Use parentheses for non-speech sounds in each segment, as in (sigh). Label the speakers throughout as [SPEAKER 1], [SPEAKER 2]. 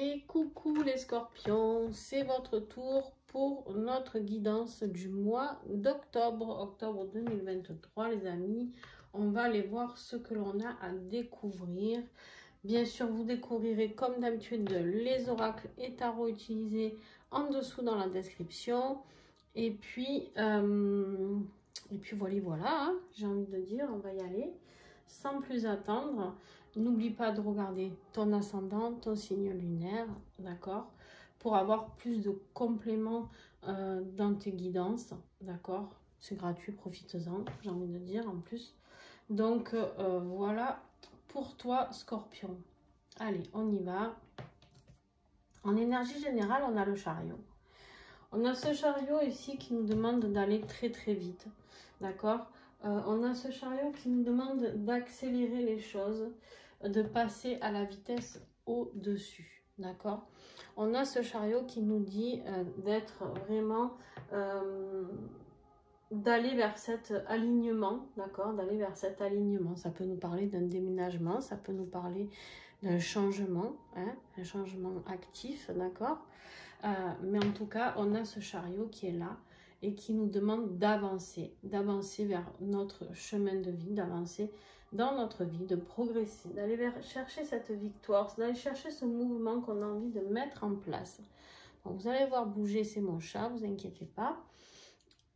[SPEAKER 1] Et coucou les scorpions, c'est votre tour pour notre guidance du mois d'octobre, octobre 2023 les amis. On va aller voir ce que l'on a à découvrir. Bien sûr, vous découvrirez comme d'habitude les oracles et tarots utilisés en dessous dans la description. Et puis, euh, et puis voilà, voilà, hein, j'ai envie de dire, on va y aller sans plus attendre. N'oublie pas de regarder ton ascendant, ton signe lunaire, d'accord Pour avoir plus de compléments euh, dans tes guidances, d'accord C'est gratuit, profite-en, j'ai envie de dire en plus. Donc euh, voilà pour toi, Scorpion. Allez, on y va. En énergie générale, on a le chariot. On a ce chariot ici qui nous demande d'aller très très vite, d'accord euh, On a ce chariot qui nous demande d'accélérer les choses, de passer à la vitesse au-dessus. D'accord? On a ce chariot qui nous dit euh, d'être vraiment... Euh, d'aller vers cet alignement, d'accord? D'aller vers cet alignement. Ça peut nous parler d'un déménagement, ça peut nous parler d'un changement, hein un changement actif, d'accord? Mais en tout cas, on a ce chariot qui est là et qui nous demande d'avancer, d'avancer vers notre chemin de vie, d'avancer dans notre vie, de progresser, d'aller chercher cette victoire, d'aller chercher ce mouvement qu'on a envie de mettre en place. Vous allez voir bouger, c'est mon chat, vous inquiétez pas.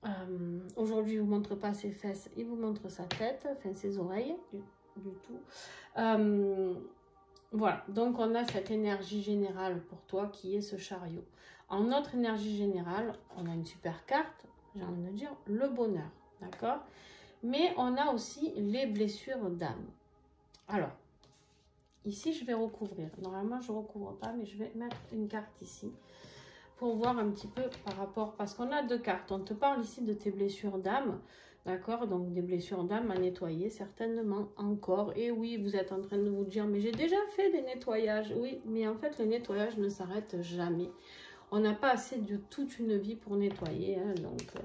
[SPEAKER 1] Euh, aujourd'hui, il ne vous montre pas ses fesses, il vous montre sa tête, enfin ses oreilles, du, tout. Euh, voilà, donc on a cette énergie générale pour toi qui est ce chariot. En notre énergie générale, on a une super carte, j'ai envie de dire, le bonheur, d'accord? Mais on a aussi les blessures d'âme. Alors, ici, je vais recouvrir. Normalement, je ne recouvre pas, mais je vais mettre une carte ici pour voir un petit peu par rapport... Parce qu'on a deux cartes. On te parle ici de tes blessures d'âme. D'accord? Donc, des blessures d'âme à nettoyer, certainement encore. Et oui, vous êtes en train de vous dire, mais j'ai déjà fait des nettoyages. Oui, mais en fait, le nettoyage ne s'arrête jamais. On n'a pas assez de toute une vie pour nettoyer. Hein, donc... Euh,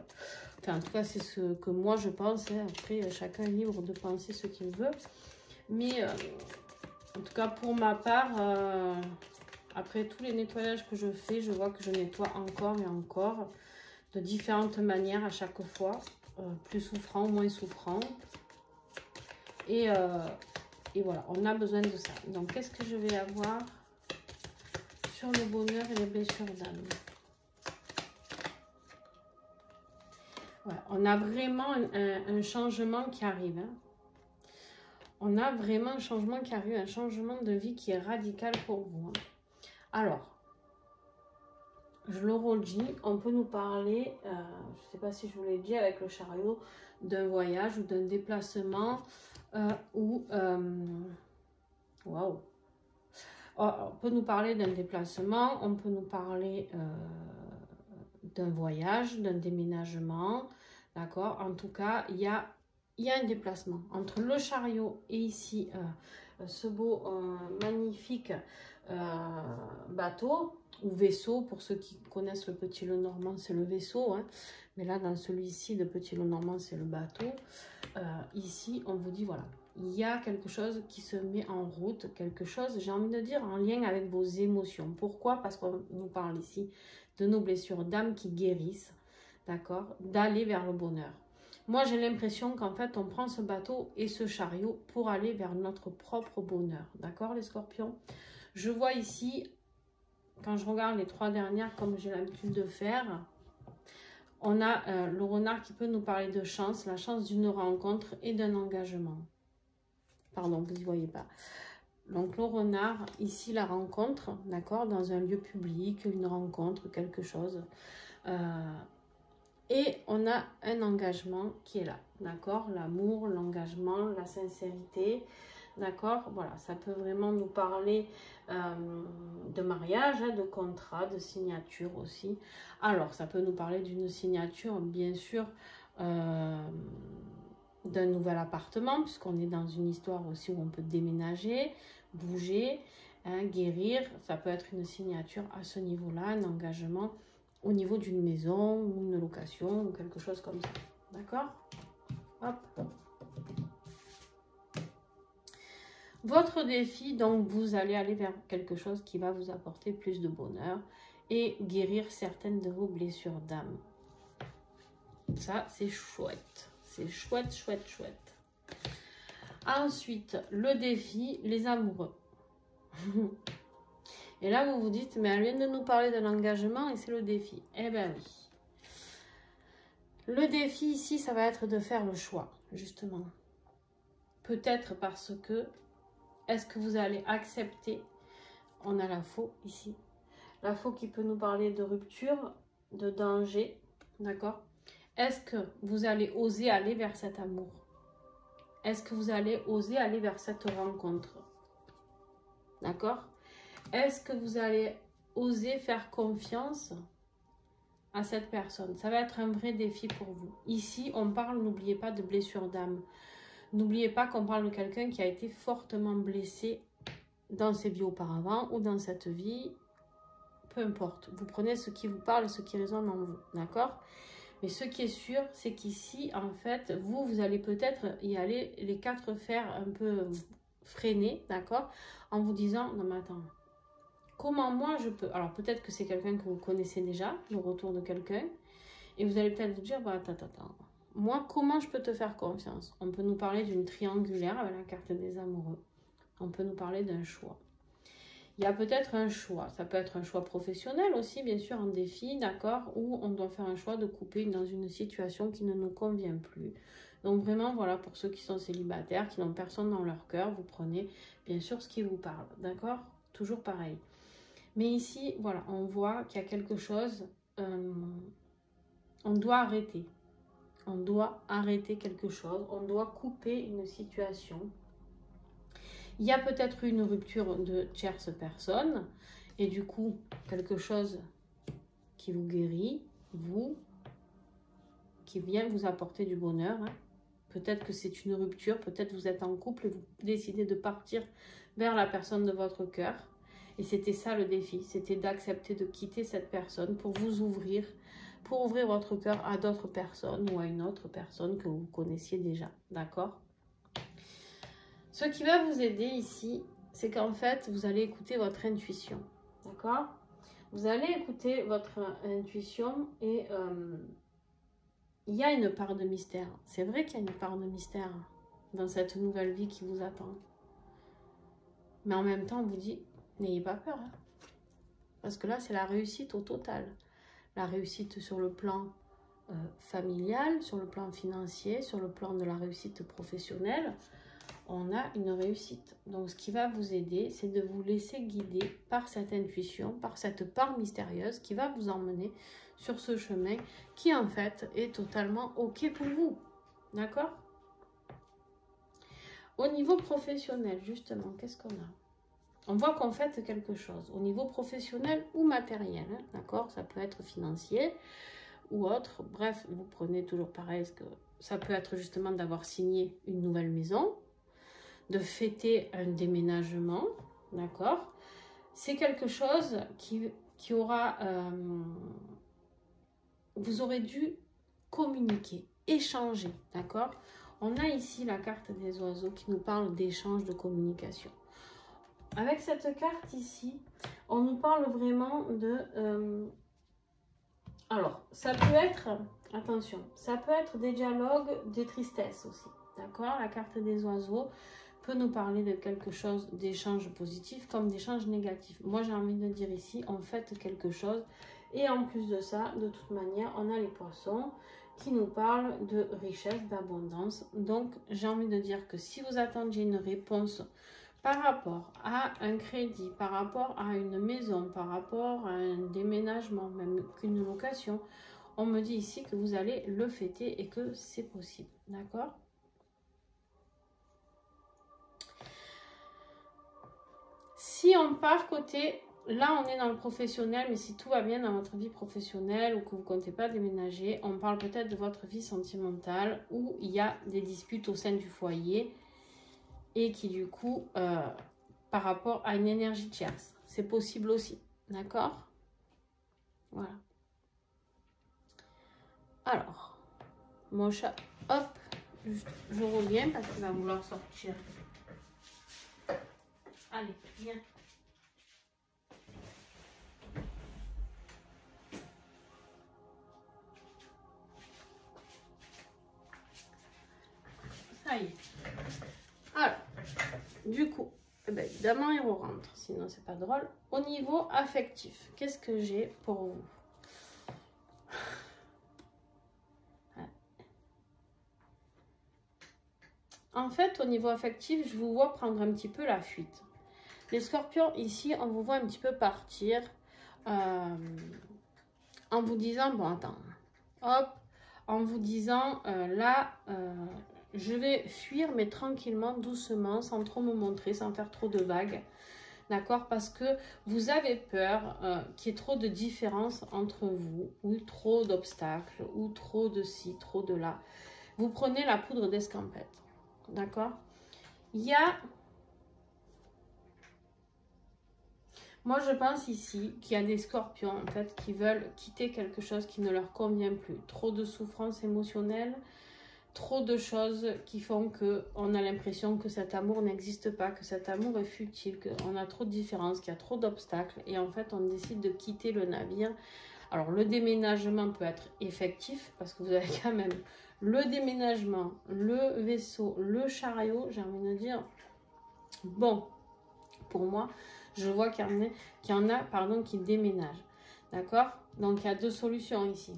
[SPEAKER 1] en tout cas, c'est ce que moi je pense. Hein. Après, chacun est libre de penser ce qu'il veut. Mais euh, en tout cas, pour ma part, euh, après tous les nettoyages que je fais, je vois que je nettoie encore et encore de différentes manières à chaque fois. Euh, plus souffrant, moins souffrant. Et, et voilà, on a besoin de ça. Donc, qu'est-ce que je vais avoir? Sur le bonheur et les blessures d'âme on a vraiment un, changement qui arrive. Hein. On a vraiment un changement qui arrive, un changement de vie qui est radical pour vous. Hein. Alors, je le redis, on peut nous parler, euh, je ne sais pas si je vous l'ai dit avec le chariot, d'un voyage ou d'un déplacement euh, ou... Euh, waouh oh, On peut nous parler d'un déplacement, on peut nous parler d'un voyage, d'un déménagement, D'accord? En tout cas, il y a, y un déplacement entre le chariot et ici euh, ce beau, euh, magnifique euh, bateau ou vaisseau. Pour ceux qui connaissent le Petit Le Normand, c'est le vaisseau. Hein. Mais là, dans celui-ci de Petit Le Normand, c'est le bateau. ici, on vous dit, voilà, il y a quelque chose qui se met en route, quelque chose, j'ai envie de dire, en lien avec vos émotions. Pourquoi? Parce qu'on nous parle ici de nos blessures d'âme qui guérissent d'accord, d'aller vers le bonheur. Moi, j'ai l'impression qu'en fait, on prend ce bateau et ce chariot pour aller vers notre propre bonheur, d'accord, les scorpions? Je vois ici, quand je regarde les trois dernières, comme j'ai l'habitude de faire, on a euh, le renard qui peut nous parler de chance, la chance d'une rencontre et d'un engagement. Pardon, vous n'y voyez pas. Donc le renard, ici la rencontre, d'accord, dans un lieu public, une rencontre, quelque chose. Euh, et on a un engagement qui est là, d'accord L'amour, l'engagement, la sincérité, d'accord? Voilà, ça peut vraiment nous parler euh, de mariage, hein, de contrat, de signature aussi. Alors, ça peut nous parler d'une signature, bien sûr, euh, d'un nouvel appartement, puisqu'on est dans une histoire aussi où on peut déménager, bouger, hein, guérir. Ça peut être une signature à ce niveau-là, un engagement au niveau d'une maison ou une location ou quelque chose comme ça. D'accord? Hop. Votre défi, donc, vous allez aller vers quelque chose qui va vous apporter plus de bonheur et guérir certaines de vos blessures d'âme. Ça, c'est chouette. C'est chouette, chouette, chouette. Ensuite, le défi, les amoureux. (laughs) et là, vous vous dites, mais elle vient de nous parler de l'engagement et c'est le défi. Eh bien oui. Le défi ici, ça va être de faire le choix, justement. Peut-être parce que, est-ce que vous allez accepter, on a la faux ici, la faux qui peut nous parler de rupture, de danger, d'accord? Est-ce que vous allez oser aller vers cet amour? Est-ce que vous allez oser aller vers cette rencontre? D'accord? Est-ce que vous allez oser faire confiance à cette personne? Ça va être un vrai défi pour vous. Ici, on parle, n'oubliez pas, de blessure d'âme. N'oubliez pas qu'on parle de quelqu'un qui a été fortement blessé dans ses vies auparavant ou dans cette vie. Peu importe. Vous prenez ce qui vous parle, ce qui résonne en vous, d'accord? Mais ce qui est sûr, c'est qu'ici, en fait, vous, vous allez peut-être y aller les quatre fers un peu freiner, d'accord? En vous disant, non mais attends, comment moi je peux... Alors peut-être que c'est quelqu'un que vous connaissez déjà, le retour de quelqu'un, et vous allez peut-être vous dire, bah, attends, attends, moi, comment je peux te faire confiance? On peut nous parler d'une triangulaire avec la carte des amoureux. On peut nous parler d'un choix il y a peut-être un choix. Ça peut être un choix professionnel aussi, bien sûr, un défi, d'accord, où on doit faire un choix de couper dans une situation qui ne nous convient plus. Donc vraiment, voilà, pour ceux qui sont célibataires, qui n'ont personne dans leur cœur, vous prenez bien sûr ce qui vous parle, d'accord? Toujours pareil. Mais ici, voilà, on voit qu'il y a quelque chose, euh, on doit arrêter. On doit arrêter quelque chose, on doit couper une situation il y a peut-être une rupture de tierce personne et du coup, quelque chose qui vous guérit, vous, qui vient vous apporter du bonheur. Hein. Peut-être que c'est une rupture, peut-être vous êtes en couple et vous décidez de partir vers la personne de votre cœur. Et c'était ça le défi, c'était d'accepter de quitter cette personne pour vous ouvrir, pour ouvrir votre cœur à d'autres personnes ou à une autre personne que vous connaissiez déjà. D'accord? Ce qui va vous aider ici, c'est qu'en fait, vous allez écouter votre intuition. D'accord? Vous allez écouter votre intuition et euh, il y a une part de mystère. C'est vrai qu'il y a une part de mystère dans cette nouvelle vie qui vous attend. Mais en même temps, on vous dit, n'ayez pas peur. Hein. Parce que là, c'est la réussite au total. La réussite sur le plan euh, familial, sur le plan financier, sur le plan de la réussite professionnelle on a une réussite. Donc, ce qui va vous aider, c'est de vous laisser guider par cette intuition, par cette part mystérieuse qui va vous emmener sur ce chemin qui, en fait, est totalement OK pour vous. D'accord? Au niveau professionnel, justement, qu'est-ce qu'on a? On voit qu'on fait quelque chose au niveau professionnel ou matériel. Hein, d'accord Ça peut être financier ou autre. Bref, vous prenez toujours pareil. Que ça peut être justement d'avoir signé une nouvelle maison de fêter un déménagement, d'accord C'est quelque chose qui, qui aura... Euh, vous aurez dû communiquer, échanger, d'accord On a ici la carte des oiseaux qui nous parle d'échange de communication. Avec cette carte ici, on nous parle vraiment de... Euh, alors, ça peut être, attention, ça peut être des dialogues, des tristesses aussi, d'accord? La carte des oiseaux, nous parler de quelque chose d'échange positif comme d'échange négatif. Moi, j'ai envie de dire ici, on fait quelque chose. Et en plus de ça, de toute manière, on a les poissons qui nous parlent de richesse, d'abondance. Donc, j'ai envie de dire que si vous attendiez une réponse par rapport à un crédit, par rapport à une maison, par rapport à un déménagement, même qu'une location, on me dit ici que vous allez le fêter et que c'est possible. D'accord? Si on part côté, là on est dans le professionnel, mais si tout va bien dans votre vie professionnelle ou que vous ne comptez pas déménager, on parle peut-être de votre vie sentimentale où il y a des disputes au sein du foyer et qui du coup, euh, par rapport à une énergie tierce, c'est possible aussi, d'accord? Voilà. Alors, mon chat, hop, je reviens parce qu'il va vouloir sortir Allez, viens. Ça y est. Du coup, eh ben, évidemment, il rentre, sinon c'est pas drôle. Au niveau affectif, qu'est-ce que j'ai pour vous En fait, au niveau affectif, je vous vois prendre un petit peu la fuite. Les scorpions, ici, on vous voit un petit peu partir euh, en vous disant, bon, attends, hop, en vous disant, euh, là, euh, je vais fuir, mais tranquillement, doucement, sans trop me montrer, sans faire trop de vagues. D'accord? Parce que vous avez peur qu'il y ait trop de différence entre vous, ou trop d'obstacles, ou trop de ci, trop de là. Vous prenez la poudre d'escampette. D'accord? Il y a... Moi, je pense ici qu'il y a des scorpions, en fait, qui veulent quitter quelque chose qui ne leur convient plus. Trop de souffrance émotionnelle, trop de choses qui font qu'on a l'impression que cet amour n'existe pas, que cet amour est futile, qu'on a trop de différences, qu'il y a trop d'obstacles. Et en fait, on décide de quitter le navire. Alors, le déménagement peut être effectif, parce que vous avez quand même le déménagement, le vaisseau, le chariot, j'ai envie de dire, bon, pour moi, je vois qu'il y, en a, pardon, qui déménagent. D'accord? Donc, il y a deux solutions ici.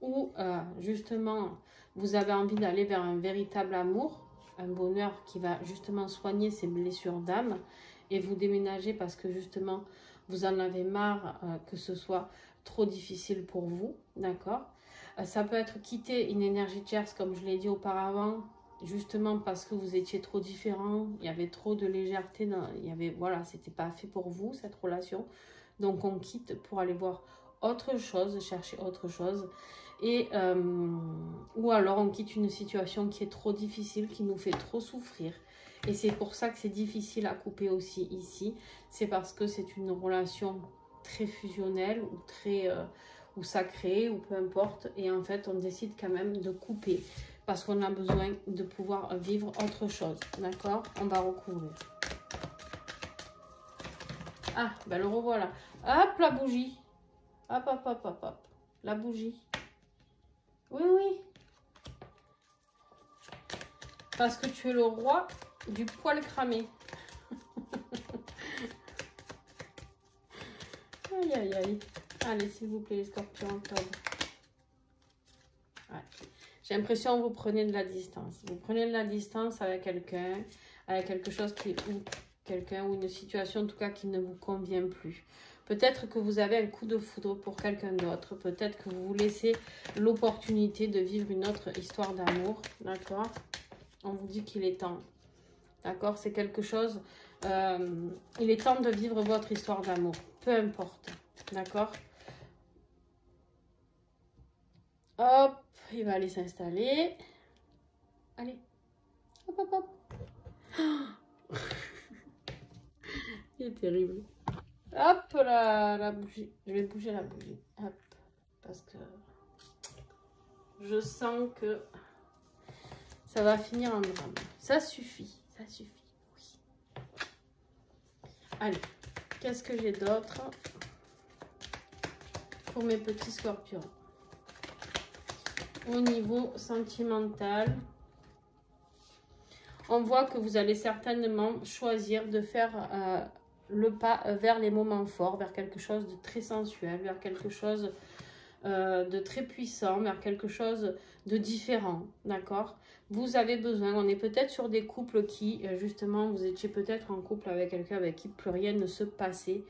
[SPEAKER 1] Ou, euh, justement, vous avez envie d'aller vers un véritable amour, un bonheur qui va justement soigner ces blessures d'âme, et vous déménagez parce que, justement, vous en avez marre euh, que ce soit trop difficile pour vous, d'accord? Euh, ça peut être quitter une énergie tierce, comme je l'ai dit auparavant, justement parce que vous étiez trop différents, il y avait trop de légèreté, il y avait, voilà, c'était pas fait pour vous, cette relation. Donc, on quitte pour aller voir autre chose, chercher autre chose. Euh, ou alors, on quitte une situation qui est trop difficile, qui nous fait trop souffrir. Et c'est pour ça que c'est difficile à couper aussi ici. C'est parce que c'est une relation très fusionnelle ou très... Euh, ou sacré ou peu importe. Et en fait, on décide quand même de couper parce qu'on a besoin de pouvoir vivre autre chose. D'accord? On va recouvrir. Ah, ben le revoilà. Hop, la bougie. Hop, hop, hop, hop, hop. La bougie. Oui, oui. Parce que tu es le roi du poil cramé. (laughs) aïe, aïe, aïe. Allez, s'il vous plaît, les scorpions. J'ai l'impression que vous prenez de la distance. Vous prenez de la distance avec quelqu'un, avec quelque chose qui, ou quelqu'un, ou une situation en tout cas qui ne vous convient plus. Peut-être que vous avez un coup de foudre pour quelqu'un d'autre. Peut-être que vous vous laissez l'opportunité de vivre une autre histoire d'amour. D'accord? On vous dit qu'il est temps. D'accord? C'est quelque chose... Euh, il est temps de vivre votre histoire d'amour. Peu importe. D'accord? Hop, il va aller s'installer. Allez. Hop, hop, hop. (gasps) il est terrible. Hop, la, bougie. Je vais bouger la bougie. Hop. Parce que je sens que ça va finir en drame. Ça suffit. Ça suffit. Oui. Allez. Qu'est-ce que j'ai d'autre pour mes petits scorpions? Au niveau sentimental, on voit que vous allez certainement choisir de faire euh, le pas vers les moments forts, vers quelque chose de très sensuel, vers quelque chose euh, de très puissant, vers quelque chose de différent, d'accord? Vous avez besoin, on est peut-être sur des couples qui, euh, justement, vous étiez peut-être en couple avec quelqu'un avec qui plus rien ne se passait.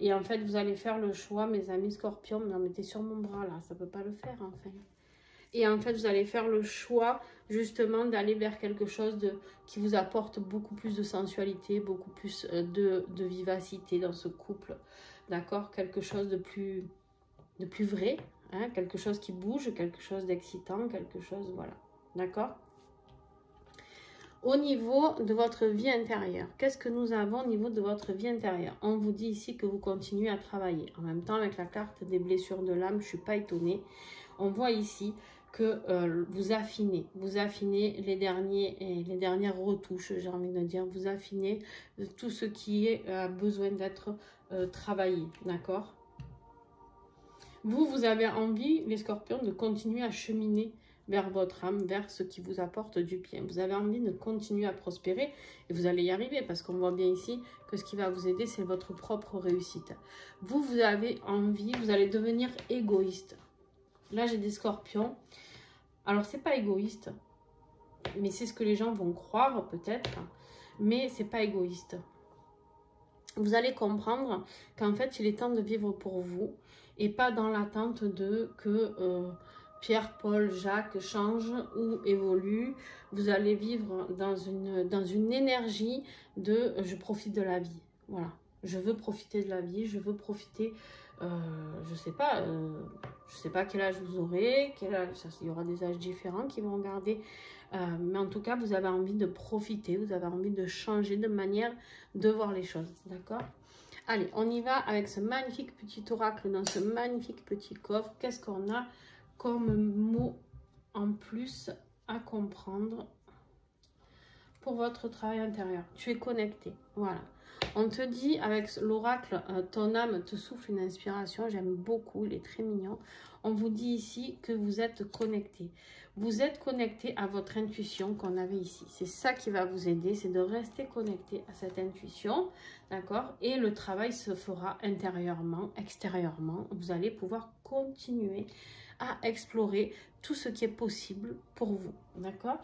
[SPEAKER 1] Et en fait, vous allez faire le choix, mes amis scorpions, mais mettez sur mon bras là, ça peut pas le faire, enfin. Et en fait, vous allez faire le choix justement d'aller vers quelque chose de, qui vous apporte beaucoup plus de sensualité, beaucoup plus euh, de, vivacité dans ce couple. D'accord? Quelque chose de plus, de plus vrai, hein? Quelque chose qui bouge, quelque chose d'excitant, quelque chose, voilà. D'accord? Au niveau de votre vie intérieure, qu'est-ce que nous avons au niveau de votre vie intérieure? On vous dit ici que vous continuez à travailler. En même temps, avec la carte des blessures de l'âme, je ne suis pas étonnée. On voit ici que euh, vous affinez, vous affinez les, derniers, les dernières retouches, j'ai envie de dire, vous affinez tout ce qui a besoin d'être travaillé, d'accord? Vous, vous avez envie, les scorpions, de continuer à cheminer vers votre âme, vers ce qui vous apporte du bien. Vous avez envie de continuer à prospérer et vous allez y arriver parce qu'on voit bien ici que ce qui va vous aider, c'est votre propre réussite. Vous, vous avez envie, vous allez devenir égoïste. Là, j'ai des scorpions. Alors, c'est pas égoïste, mais c'est ce que les gens vont croire peut-être, mais c'est pas égoïste. Vous allez comprendre qu'en fait, il est temps de vivre pour vous et pas dans l'attente de que... Euh, Pierre, Paul, Jacques change ou évolue. Vous allez vivre dans une, énergie de je profite de la vie. Voilà. Je veux profiter de la vie, je veux profiter, euh, je sais pas, euh, je sais pas quel âge vous aurez, quel âge, il y aura des âges différents qui vont regarder, mais en tout cas, vous avez envie de profiter, vous avez envie de changer de manière de voir les choses, d'accord? Allez, on y va avec ce magnifique petit oracle dans ce magnifique petit coffre. Qu'est-ce qu'on a comme mot en plus à comprendre? Pour votre travail intérieur. Tu es connecté. Voilà. On te dit avec l'oracle, euh, ton âme te souffle une inspiration. J'aime beaucoup, il est très mignon. On vous dit ici que vous êtes connecté. Vous êtes connecté à votre intuition qu'on avait ici. C'est ça qui va vous aider, c'est de rester connecté à cette intuition. D'accord? Et le travail se fera intérieurement, extérieurement. Vous allez pouvoir continuer à explorer tout ce qui est possible pour vous. D'accord?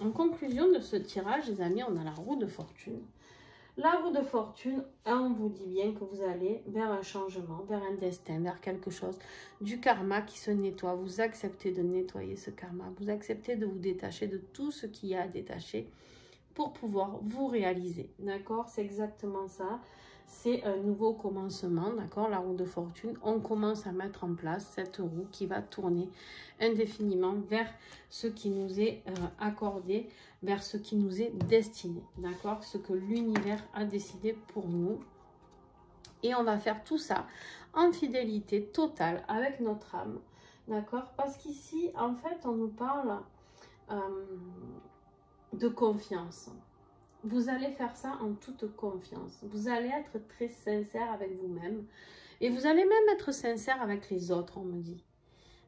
[SPEAKER 1] En conclusion de ce tirage, les amis, on a la roue de fortune. La roue de fortune, on vous dit bien que vous allez vers un changement, vers un destin, vers quelque chose, du karma qui se nettoie. Vous acceptez de nettoyer ce karma, vous acceptez de vous détacher de tout ce qui a à détacher pour pouvoir vous réaliser. D'accord? C'est exactement ça c'est un nouveau commencement, d'accord? La roue de fortune, on commence à mettre en place cette roue qui va tourner indéfiniment vers ce qui nous est euh, accordé, vers ce qui nous est destiné, d'accord? Ce que l'univers a décidé pour nous. Et on va faire tout ça en fidélité totale avec notre âme, d'accord? Parce qu'ici, en fait, on nous parle euh, de confiance, vous allez faire ça en toute confiance. Vous allez être très sincère avec vous-même. Et vous allez même être sincère avec les autres, on me dit.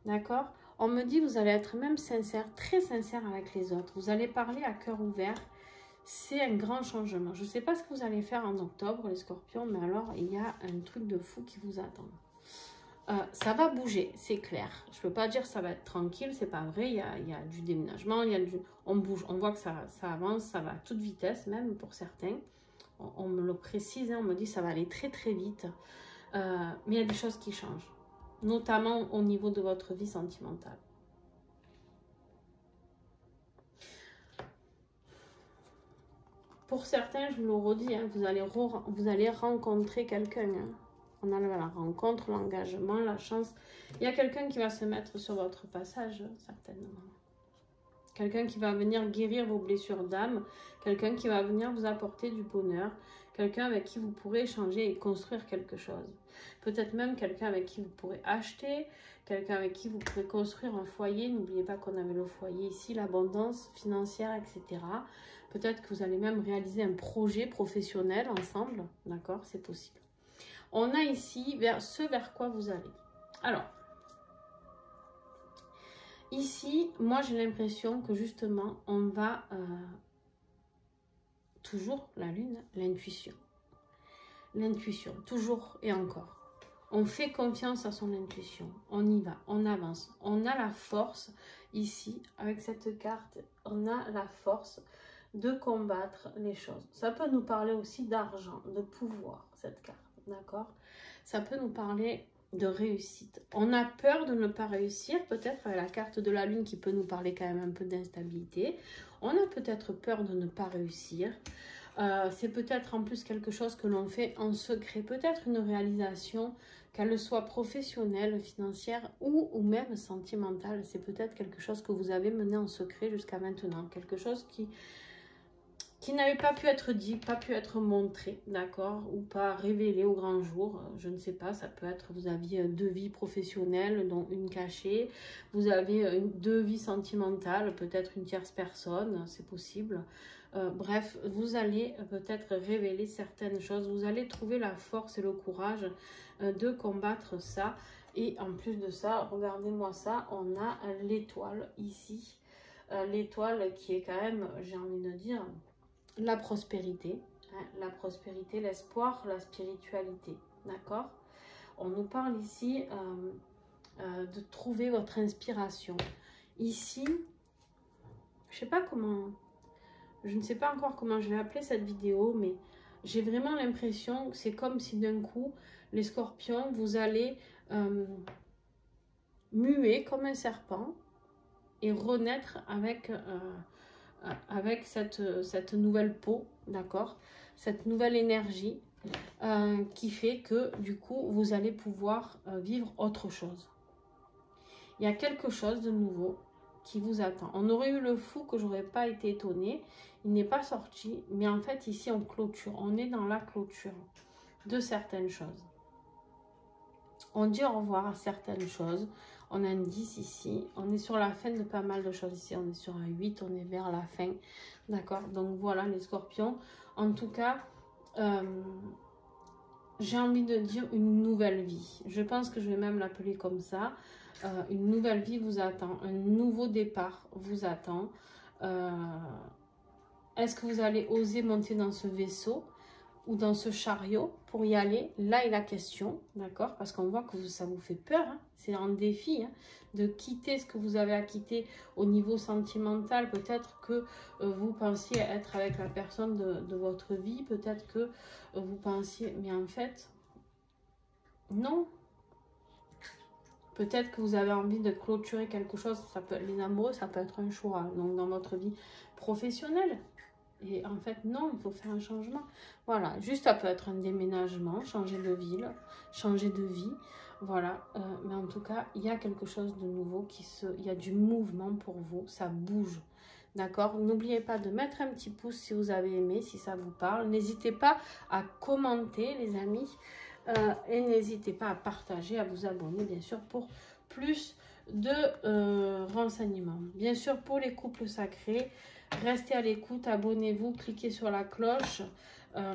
[SPEAKER 1] D'accord? On me dit, vous allez être même sincère, très sincère avec les autres. Vous allez parler à cœur ouvert. C'est un grand changement. Je ne sais pas ce que vous allez faire en octobre, les scorpions, mais alors, il y a un truc de fou qui vous attend. Euh, ça va bouger, c'est clair. Je ne peux pas dire que ça va être tranquille, c'est pas vrai. Il y, a, du déménagement, y a du, on bouge, on voit que ça, avance, ça va à toute vitesse, même pour certains. On, me le précise, hein, on me dit que ça va aller très très vite. Euh, mais il y a des choses qui changent, notamment au niveau de votre vie sentimentale. Pour certains, je vous le redis, hein, vous, allez vous allez rencontrer quelqu'un. Hein on a la rencontre, l'engagement, la chance. Il y a quelqu'un qui va se mettre sur votre passage, certainement. Quelqu'un qui va venir guérir vos blessures d'âme, quelqu'un qui va venir vous apporter du bonheur, quelqu'un avec qui vous pourrez échanger et construire quelque chose. Peut-être même quelqu'un avec qui vous pourrez acheter, quelqu'un avec qui vous pourrez construire un foyer. N'oubliez pas qu'on avait le foyer ici, l'abondance financière, etc. Peut-être que vous allez même réaliser un projet professionnel ensemble, d'accord? C'est possible on a ici vers ce vers quoi vous allez. Alors, ici, moi j'ai l'impression que justement, on va euh, toujours la lune, l'intuition. L'intuition, toujours et encore. On fait confiance à son intuition. On y va, on avance. On a la force ici, avec cette carte, on a la force de combattre les choses. Ça peut nous parler aussi d'argent, de pouvoir, cette carte d'accord Ça peut nous parler de réussite. On a peur de ne pas réussir, peut-être avec la carte de la lune qui peut nous parler quand même un peu d'instabilité. On a peut-être peur de ne pas réussir. Euh, c'est peut-être en plus quelque chose que l'on fait en secret, peut-être une réalisation, qu'elle soit professionnelle, financière ou, ou même sentimentale. C'est peut-être quelque chose que vous avez mené en secret jusqu'à maintenant, quelque chose qui qui n'avait pas pu être dit, pas pu être montré, d'accord, ou pas révélé au grand jour, je ne sais pas, ça peut être, vous aviez deux vies professionnelles, dont une cachée, vous avez deux vies sentimentales, peut-être une tierce personne, c'est possible, euh, bref, vous allez peut-être révéler certaines choses, vous allez trouver la force et le courage euh, de combattre ça, et en plus de ça, regardez-moi ça, on a l'étoile ici, euh, l'étoile qui est quand même, j'ai envie de dire, la prospérité, hein, la prospérité, l'espoir, la spiritualité, d'accord? On nous parle ici euh, euh, de trouver votre inspiration. Ici, je sais pas comment, je ne sais pas encore comment je vais appeler cette vidéo, mais j'ai vraiment l'impression que c'est comme si d'un coup, les scorpions, vous allez euh, muer comme un serpent et renaître avec avec cette, cette nouvelle peau, d'accord Cette nouvelle énergie euh, qui fait que du coup, vous allez pouvoir euh, vivre autre chose. Il y a quelque chose de nouveau qui vous attend. On aurait eu le fou que j'aurais pas été étonnée. Il n'est pas sorti, mais en fait ici on clôture. On est dans la clôture de certaines choses. On dit au revoir à certaines choses. On a un 10 ici. On est sur la fin de pas mal de choses ici. On est sur un 8, on est vers la fin. D'accord Donc voilà les scorpions. En tout cas, euh, j'ai envie de dire une nouvelle vie. Je pense que je vais même l'appeler comme ça. Euh, une nouvelle vie vous attend. Un nouveau départ vous attend. Euh, est-ce que vous allez oser monter dans ce vaisseau? Ou dans ce chariot pour y aller Là est la question, d'accord? Parce qu'on voit que ça vous fait peur. Hein. C'est un défi hein, de quitter ce que vous avez à quitter au niveau sentimental. Peut-être que euh, vous pensiez être avec la personne de, votre vie. Peut-être que euh, vous pensiez... Mais en fait, non. Peut-être que vous avez envie de clôturer quelque chose. Ça peut, les amoureux, ça peut être un choix. Donc, dans votre vie professionnelle, et en fait, non, il faut faire un changement. Voilà, juste ça peut être un déménagement, changer de ville, changer de vie. Voilà, euh, mais en tout cas, il y a quelque chose de nouveau qui se... Il y a du mouvement pour vous, ça bouge. D'accord? N'oubliez pas de mettre un petit pouce si vous avez aimé, si ça vous parle. N'hésitez pas à commenter, les amis. Euh, et n'hésitez pas à partager, à vous abonner, bien sûr, pour plus de euh, Bien sûr, pour les couples sacrés, Restez à l'écoute, abonnez-vous, cliquez sur la cloche euh,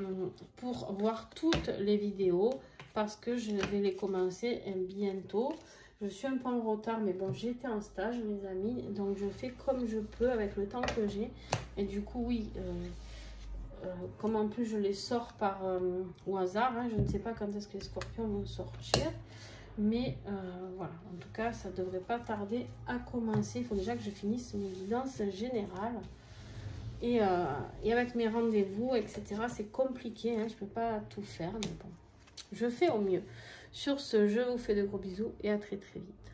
[SPEAKER 1] pour voir toutes les vidéos parce que je vais les commencer bientôt. Je suis un peu en retard, mais bon, j'étais en stage, mes amis, donc je fais comme je peux avec le temps que j'ai. Et du coup, oui, euh, euh, comme en plus je les sors par au hasard, hein, je ne sais pas quand est-ce que les scorpions vont sortir. Mais voilà, en tout cas, ça ne devrait pas tarder à commencer. Il faut déjà que je finisse mes guidances générales. Euh, et, avec mes rendez-vous, etc., c'est compliqué. Hein, je ne peux pas tout faire, mais bon, je fais au mieux. Sur ce, je vous fais de gros bisous et à très très vite.